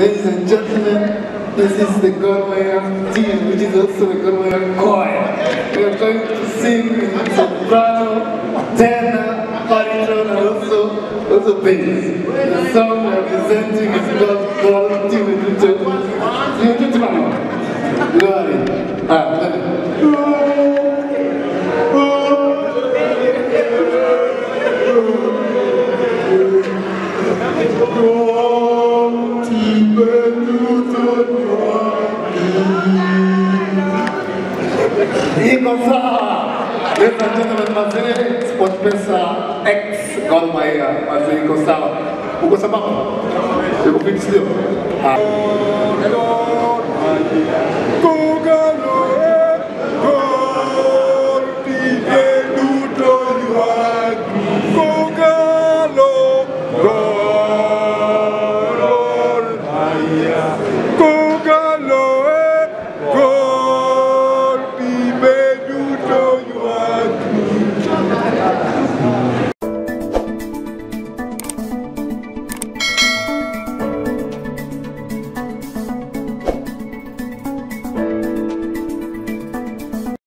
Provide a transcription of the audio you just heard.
Ladies and gentlemen, this is the Gor Mahia team, which is also the Gor Mahia choir. We are going to sing in soprano, tenor, baritone, and also, also bass. The song we are presenting is called called Timututu. Timututu Mama. Glory. Ah, Iko sawa. Ladies and gentlemen, mazee SportPesa X Gor Mahia, mazee iko sawa. Uko sababu? Uko fit. Hello.